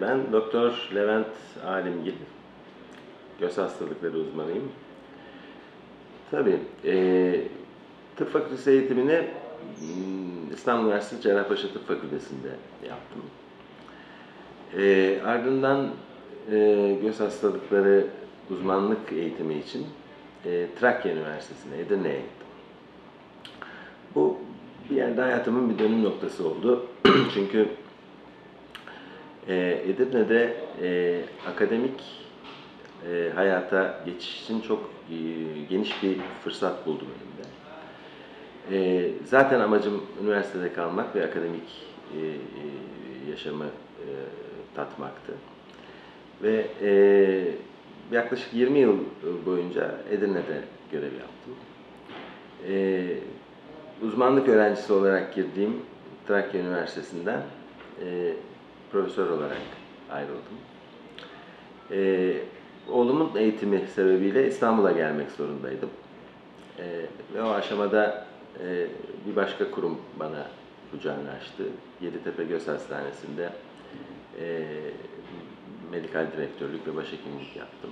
Ben Doktor Levent Alimgil, göz hastalıkları uzmanıyım. Tabii, e, tıp fakültesi eğitimini hmm, İstanbul Üniversitesi Cerrahpaşa Tıp Fakültesi'nde yaptım. E, ardından e, göz hastalıkları uzmanlık eğitimi için e, Trakya Üniversitesi'ne, Edirne'ye gittim. Bu bir yerde hayatımın bir dönüm noktası oldu. Çünkü e, Edirne'de e, akademik e, hayata geçiş için çok e, geniş bir fırsat buldum elimde. E, zaten amacım üniversitede kalmak ve akademik e, e, yaşamı e, tatmaktı. Ve e, yaklaşık 20 yıl boyunca Edirne'de görev yaptım. E, uzmanlık öğrencisi olarak girdiğim Trakya Üniversitesi'nden e, profesör olarak ayrıldım. E, oğlumun eğitimi sebebiyle İstanbul'a gelmek zorundaydım. E, ve o aşamada e, bir başka kurum bana kucağını açtı. Yeditepe Göz Hastanesi'nde e, medikal direktörlük ve başhekimlik yaptım.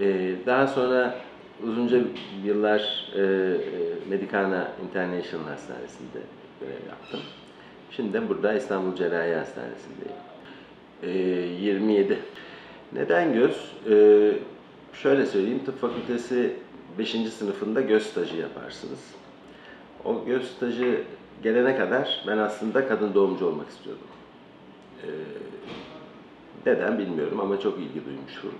E, daha sonra uzunca yıllar e, e, Medicana International Hastanesi'nde görev yaptım. Şimdi de burada İstanbul Cerrahi Hastanesi'ndeyim. E, 27. Neden göz? E, şöyle söyleyeyim, tıp fakültesi 5. sınıfında göz stajı yaparsınız. O göz stajı gelene kadar ben aslında kadın doğumcu olmak istiyordum. E, neden bilmiyorum ama çok ilgi duymuşum.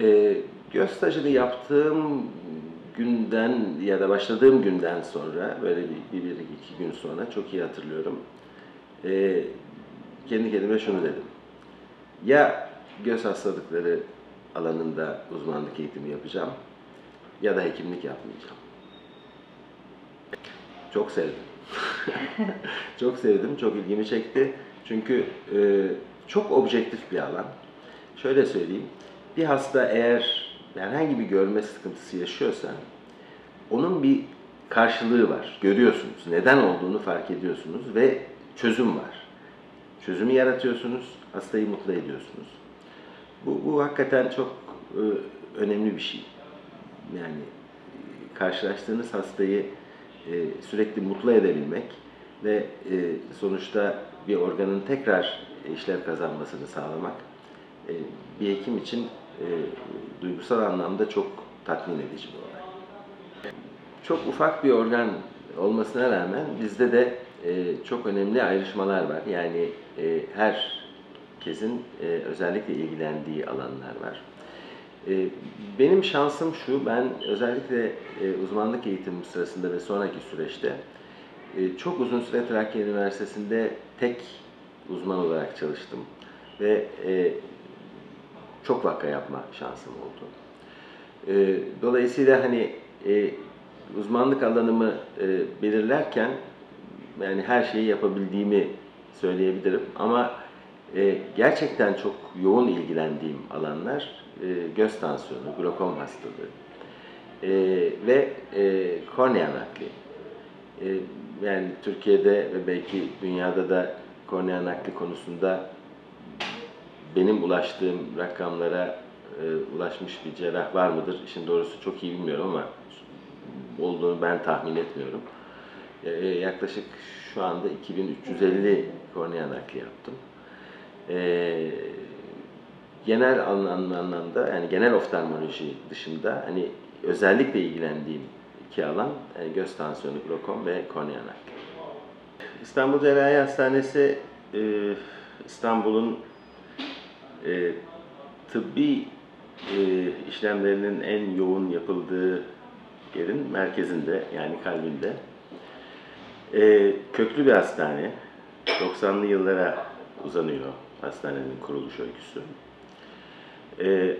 E, göz stajını yaptığım günden ya da başladığım günden sonra, böyle bir, bir, bir iki gün sonra çok iyi hatırlıyorum. E, kendi kendime şunu dedim. Ya göz hastalıkları alanında uzmanlık eğitimi yapacağım ya da hekimlik yapmayacağım. Çok sevdim. çok sevdim, çok ilgimi çekti. Çünkü e, çok objektif bir alan. Şöyle söyleyeyim, bir hasta eğer herhangi bir görme sıkıntısı yaşıyorsa onun bir karşılığı var. Görüyorsunuz. Neden olduğunu fark ediyorsunuz ve çözüm var. Çözümü yaratıyorsunuz, hastayı mutlu ediyorsunuz. Bu, bu hakikaten çok e, önemli bir şey. Yani e, karşılaştığınız hastayı e, sürekli mutlu edebilmek ve e, sonuçta bir organın tekrar işlev kazanmasını sağlamak e, bir hekim için e, duygusal anlamda çok tatmin edici bir olay. Çok ufak bir organ olmasına rağmen bizde de e, çok önemli ayrışmalar var. Yani e, herkesin e, özellikle ilgilendiği alanlar var. E, benim şansım şu, ben özellikle e, uzmanlık eğitimim sırasında ve sonraki süreçte e, çok uzun süre Trakya Üniversitesi'nde tek uzman olarak çalıştım ve e, çok vaka yapma şansım oldu. E, dolayısıyla hani e, uzmanlık alanımı e, belirlerken yani her şeyi yapabildiğimi söyleyebilirim ama e, gerçekten çok yoğun ilgilendiğim alanlar e, göz tansiyonu, glokom hastalığı e, ve e, kornea nakli. E, yani Türkiye'de ve belki dünyada da kornea nakli konusunda benim ulaştığım rakamlara e, ulaşmış bir cerrah var mıdır? İşin doğrusu çok iyi bilmiyorum ama olduğunu ben tahmin etmiyorum. E, yaklaşık şu anda 2350 kornea nakli yaptım. E, genel anlamda yani genel oftalmoloji dışında hani özellikle ilgilendiğim iki alan yani göz tansiyonu, glokom ve kornea nakli. İstanbul Cerrahi Hastanesi e, İstanbul'un e, tıbbi e, işlemlerinin en yoğun yapıldığı yerin merkezinde yani kalbinde. E, köklü bir hastane. 90'lı yıllara uzanıyor hastanenin kuruluş öyküsü. E,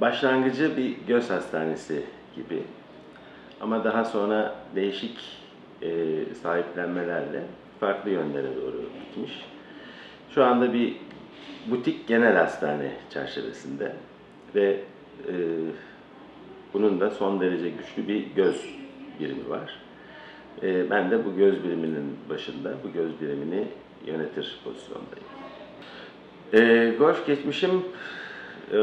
başlangıcı bir göz hastanesi gibi ama daha sonra değişik e, sahiplenmelerle farklı yönlere doğru gitmiş. Şu anda bir butik genel hastane çerçevesinde ve e, bunun da son derece güçlü bir göz birimi var. E, ben de bu göz biriminin başında, bu göz birimini yönetir pozisyondayım. Ee, golf geçmişim e,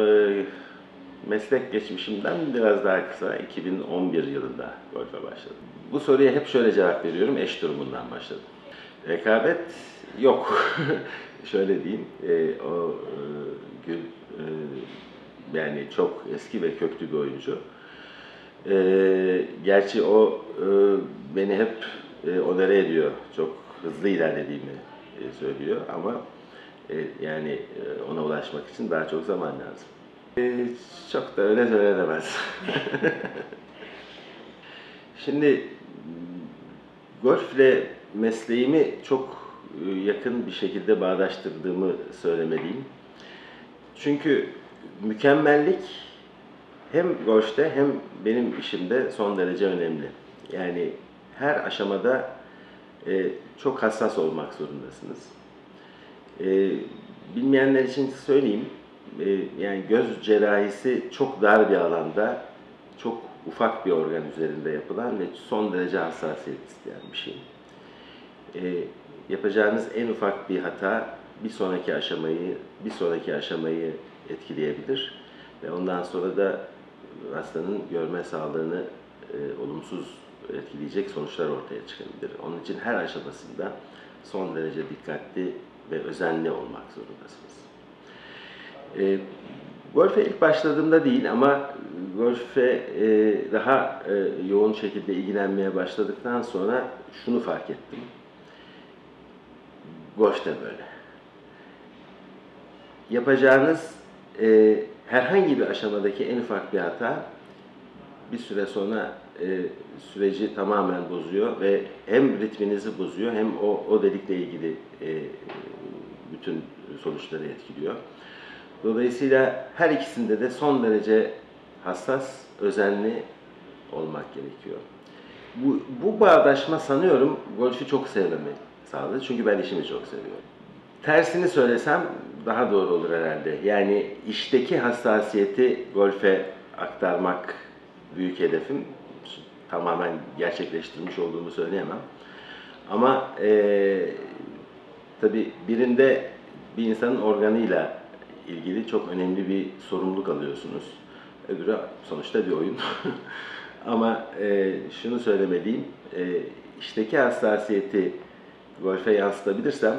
meslek geçmişimden biraz daha kısa. 2011 yılında golfe başladım. Bu soruya hep şöyle cevap veriyorum. Eş durumundan başladım. Rekabet yok. şöyle diyeyim. E, o e, Gül e, yani çok eski ve köklü bir oyuncu. E, gerçi o e, beni hep e, onere ediyor. Çok hızlı ilerlediğimi e, söylüyor ama e, yani e, ona ulaşmak için daha çok zaman lazım. E, çok da öyle söylenemez. Şimdi golfle mesleğimi çok e, yakın bir şekilde bağdaştırdığımı söylemeliyim. Çünkü mükemmellik hem golfte hem benim işimde son derece önemli. Yani her aşamada e, çok hassas olmak zorundasınız. E, bilmeyenler için söyleyeyim, yani göz cerrahisi çok dar bir alanda, çok ufak bir organ üzerinde yapılan ve son derece hassasiyet isteyen bir şey. E, yapacağınız en ufak bir hata bir sonraki aşamayı, bir sonraki aşamayı etkileyebilir ve ondan sonra da hastanın görme sağlığını e, olumsuz etkileyecek sonuçlar ortaya çıkabilir. Onun için her aşamasında son derece dikkatli ve özenli olmak zorundasınız. E, golfe ilk başladığımda değil ama golfe e, daha e, yoğun şekilde ilgilenmeye başladıktan sonra şunu fark ettim. Golf de böyle. Yapacağınız e, herhangi bir aşamadaki en ufak bir hata bir süre sonra e, süreci tamamen bozuyor ve hem ritminizi bozuyor hem o, o delikle ilgili e, bütün sonuçları etkiliyor. Dolayısıyla her ikisinde de son derece hassas, özenli olmak gerekiyor. Bu, bu bağdaşma sanıyorum golfü çok sevmemi sağladı. Çünkü ben işimi çok seviyorum. Tersini söylesem daha doğru olur herhalde. Yani işteki hassasiyeti golfe aktarmak büyük hedefim. Tamamen gerçekleştirmiş olduğumu söyleyemem. Ama e, tabii birinde bir insanın organıyla ilgili çok önemli bir sorumluluk alıyorsunuz. Öbürü sonuçta bir oyun. Ama e, şunu söylemeliyim, e, işteki hassasiyeti golfe yansıtabilirsem,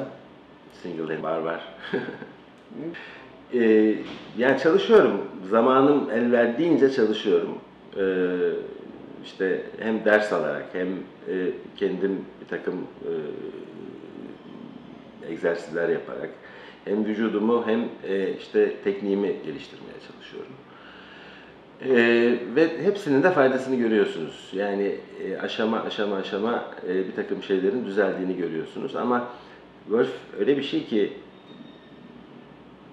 single var var. e, yani çalışıyorum, zamanım el verdiğince çalışıyorum. E, işte hem ders alarak hem e, kendim bir takım e, egzersizler yaparak hem vücudumu hem e, işte tekniğimi geliştirmeye çalışıyorum. E, ve hepsinin de faydasını görüyorsunuz. Yani e, aşama aşama aşama e, bir takım şeylerin düzeldiğini görüyorsunuz. Ama golf öyle bir şey ki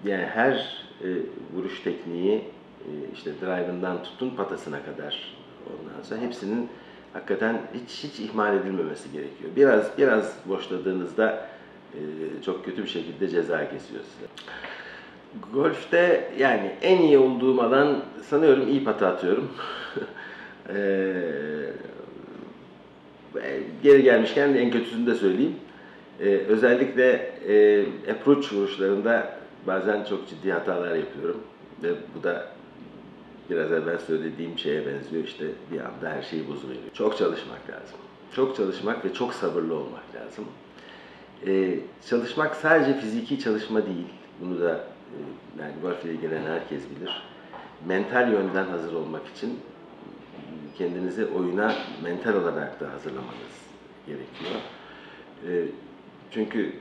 yani her e, vuruş tekniği e, işte drive'ından tutun patasına kadar ondan sonra hepsinin hakikaten hiç hiç ihmal edilmemesi gerekiyor. Biraz biraz boşladığınızda e, çok kötü bir şekilde ceza kesiyor size. Golf'te yani en iyi olduğum alan sanıyorum iyi pata atıyorum. ee, geri gelmişken en kötüsünü de söyleyeyim. Ee, özellikle e, approach vuruşlarında bazen çok ciddi hatalar yapıyorum. Ve bu da biraz evvel söylediğim şeye benziyor. İşte bir anda her şeyi bozuveriyor. Çok çalışmak lazım. Çok çalışmak ve çok sabırlı olmak lazım. Ee, çalışmak sadece fiziki çalışma değil. Bunu da yani golf ile ilgilenen herkes bilir. Mental yönden hazır olmak için kendinizi oyuna mental olarak da hazırlamanız gerekiyor. Ee, çünkü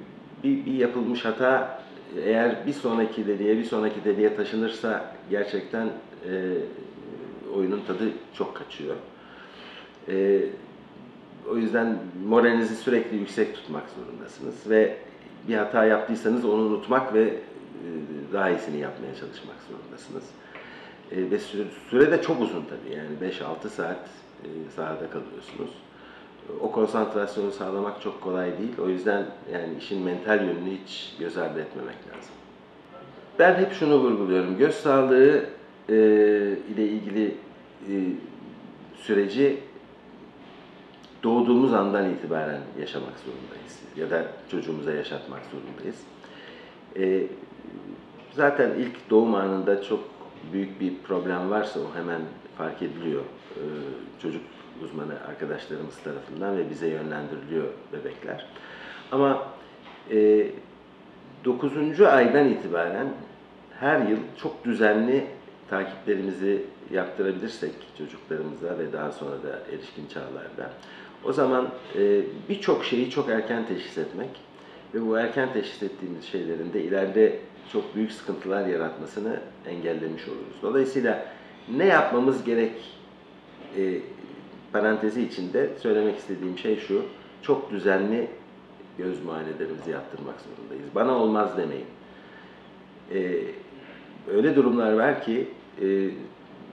bir, bir yapılmış hata eğer bir sonraki deliğe, bir sonraki deliğe taşınırsa gerçekten e, oyunun tadı çok kaçıyor. E, o yüzden moralinizi sürekli yüksek tutmak zorundasınız ve bir hata yaptıysanız onu unutmak ve daha iyisini yapmaya çalışmak zorundasınız. E, ve süre, süre de çok uzun tabii yani 5-6 saat e, sahada kalıyorsunuz. O konsantrasyonu sağlamak çok kolay değil. O yüzden yani işin mental yönünü hiç göz ardı etmemek lazım. Ben hep şunu vurguluyorum. Göz sağlığı e, ile ilgili e, süreci doğduğumuz andan itibaren yaşamak zorundayız. Ya da çocuğumuza yaşatmak zorundayız. E, Zaten ilk doğum anında çok büyük bir problem varsa o hemen fark ediliyor. Ee, çocuk uzmanı arkadaşlarımız tarafından ve bize yönlendiriliyor bebekler. Ama e, 9. aydan itibaren her yıl çok düzenli takiplerimizi yaptırabilirsek çocuklarımıza ve daha sonra da erişkin çağlarda o zaman e, birçok şeyi çok erken teşhis etmek ve bu erken teşhis ettiğimiz şeylerin de ileride çok büyük sıkıntılar yaratmasını engellemiş oluruz. Dolayısıyla ne yapmamız gerek e, parantezi içinde söylemek istediğim şey şu, çok düzenli göz muayenelerimizi yaptırmak zorundayız. Bana olmaz demeyin. Ee, öyle durumlar var ki e,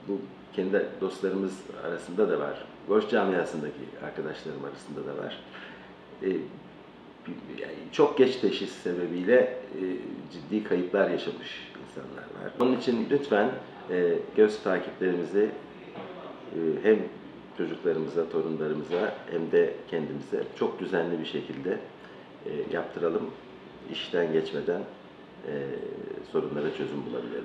bu kendi dostlarımız arasında da var. Boş camiasındaki arkadaşlarım arasında da var. Bir- çok geç teşhis sebebiyle e, ciddi kayıplar yaşamış insanlar var. Onun için lütfen e, göz takiplerimizi e, hem çocuklarımıza, torunlarımıza hem de kendimize çok düzenli bir şekilde yaptıralım. İşten geçmeden sorunlara çözüm bulabilelim.